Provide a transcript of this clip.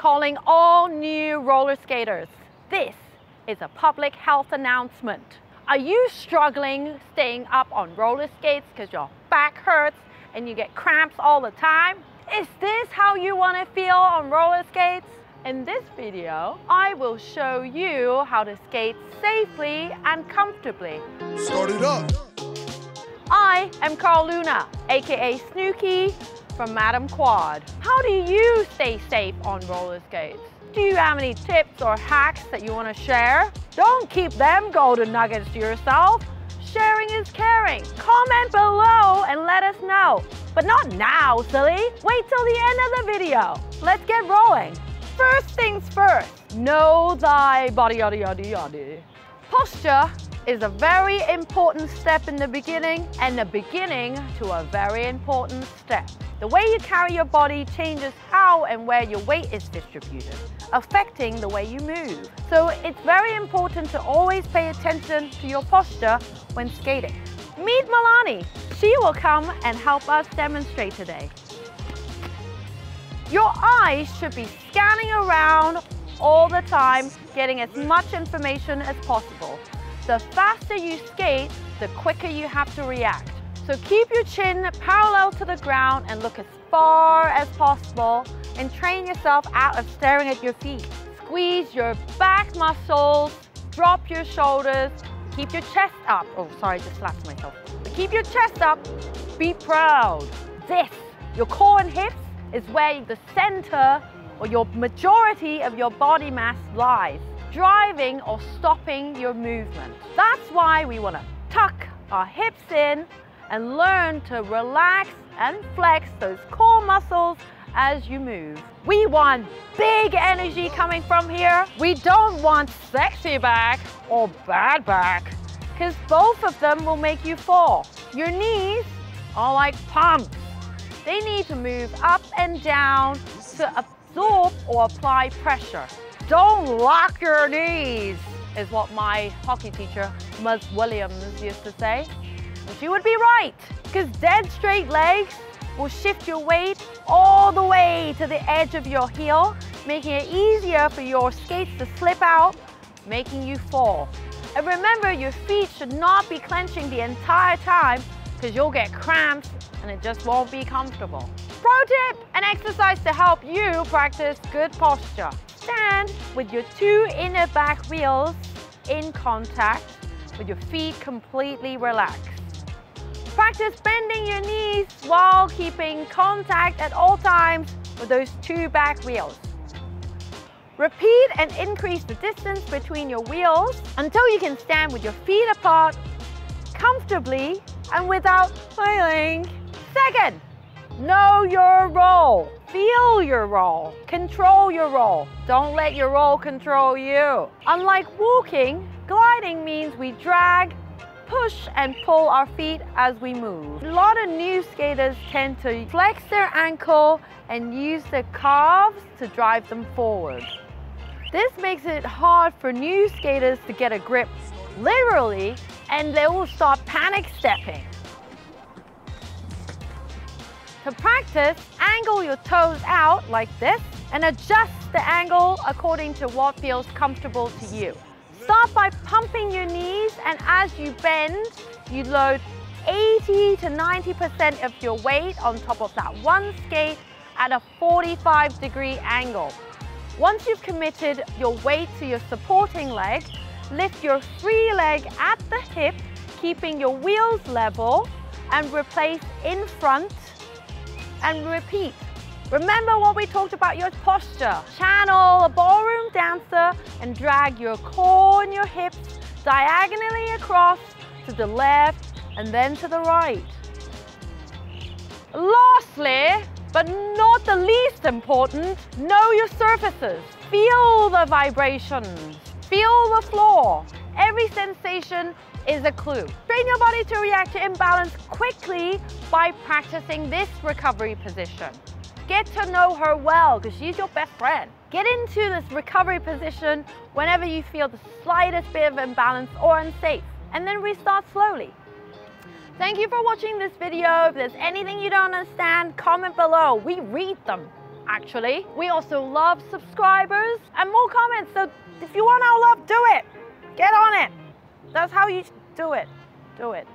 calling all new roller skaters. This is a public health announcement. Are you struggling staying up on roller skates because your back hurts and you get cramps all the time? Is this how you want to feel on roller skates? In this video, I will show you how to skate safely and comfortably. Start it up. I am Carl Luna, aka Snooki from Madame Quad. How do you stay safe on roller skates? Do you have any tips or hacks that you want to share? Don't keep them golden nuggets to yourself. Sharing is caring. Comment below and let us know. But not now, silly. Wait till the end of the video. Let's get rolling. First things first, know thy body, yada, yada, yada. Posture is a very important step in the beginning and the beginning to a very important step. The way you carry your body changes how and where your weight is distributed, affecting the way you move. So it's very important to always pay attention to your posture when skating. Meet Milani. She will come and help us demonstrate today. Your eyes should be scanning around all the time, getting as much information as possible. The faster you skate, the quicker you have to react. So keep your chin parallel to the ground and look as far as possible and train yourself out of staring at your feet. Squeeze your back muscles, drop your shoulders, keep your chest up. Oh, sorry, just slapped myself. But keep your chest up, be proud. This, your core and hips, is where the center or your majority of your body mass lies, driving or stopping your movement. That's why we want to tuck our hips in and learn to relax and flex those core muscles as you move. We want big energy coming from here. We don't want sexy back or bad back because both of them will make you fall. Your knees are like pumps. They need to move up and down to absorb or apply pressure. Don't lock your knees, is what my hockey teacher, Ms. Williams, used to say. And she would be right, because dead straight legs will shift your weight all the way to the edge of your heel, making it easier for your skates to slip out, making you fall. And remember, your feet should not be clenching the entire time because you'll get cramps and it just won't be comfortable. Pro tip, an exercise to help you practice good posture. Stand with your two inner back wheels in contact with your feet completely relaxed. Practice bending your knees while keeping contact at all times with those two back wheels. Repeat and increase the distance between your wheels until you can stand with your feet apart comfortably and without flailing. Second, know your roll. Feel your roll. Control your roll. Don't let your roll control you. Unlike walking, gliding means we drag, push and pull our feet as we move. A lot of new skaters tend to flex their ankle and use their calves to drive them forward. This makes it hard for new skaters to get a grip literally and they will start panic stepping. To practice, angle your toes out like this and adjust the angle according to what feels comfortable to you. Start by pumping your knees and as you bend, you load 80 to 90% of your weight on top of that one skate at a 45 degree angle. Once you've committed your weight to your supporting leg, lift your free leg at the hip, keeping your wheels level and replace in front and repeat. Remember what we talked about your posture. Channel a ballroom dancer and drag your core and your hips diagonally across to the left and then to the right. Lastly, but not the least important, know your surfaces. Feel the vibrations. Feel the floor. Every sensation is a clue. Train your body to react to imbalance quickly by practicing this recovery position. Get to know her well because she's your best friend. Get into this recovery position whenever you feel the slightest bit of imbalance or unsafe, and then restart slowly. Thank you for watching this video. If there's anything you don't understand, comment below. We read them. Actually. We also love subscribers and more comments. So if you want our love, do it. Get on it. That's how you do it. Do it.